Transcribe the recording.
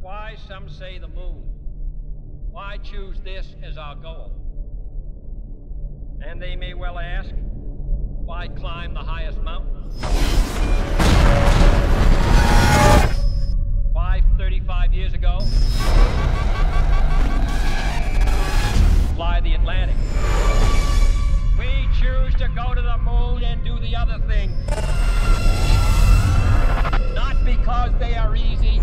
Why, some say the moon. Why choose this as our goal? And they may well ask, why climb the highest mountain? Why, 35 years ago, fly the Atlantic? We choose to go to the moon and do the other thing, Not because they are easy,